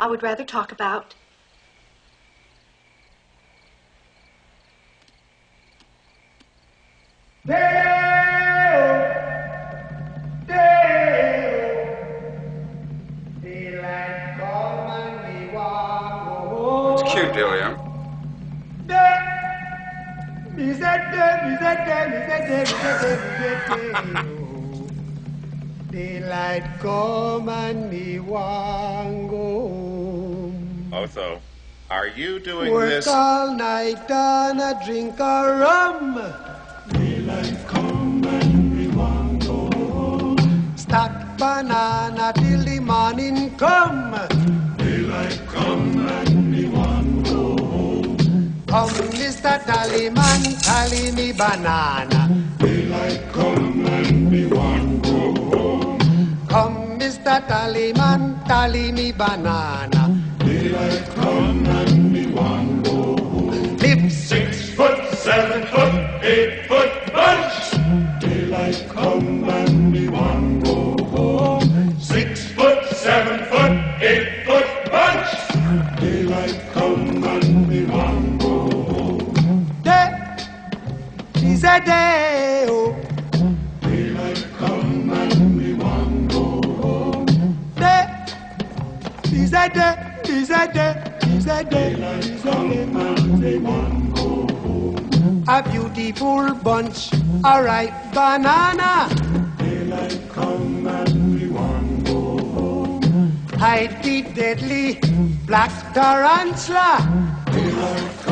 I would rather talk about. It's cute, Delia. Daylight come and me want go home. Otho, are you doing Work this? all night and a drink a rum. Daylight come and me want go home. Stack banana till the morning come. Daylight come and me want go home. Come, Mr. Tallyman, tally me banana. Daylight come and me want go home. Come, Mr. Tallyman, tally me banana. Daylight come and go home. Six foot, seven foot, eight foot bunch. Daylight come and go home. Six foot, seven foot, eight foot bunch. Daylight come and go home. Day day, oh. Daylight come and go home. Day day, is a day, is a day. Want go home. A beautiful bunch, a ripe banana. Daylight come and we want go home. Hide the deadly black tarantula. Daylight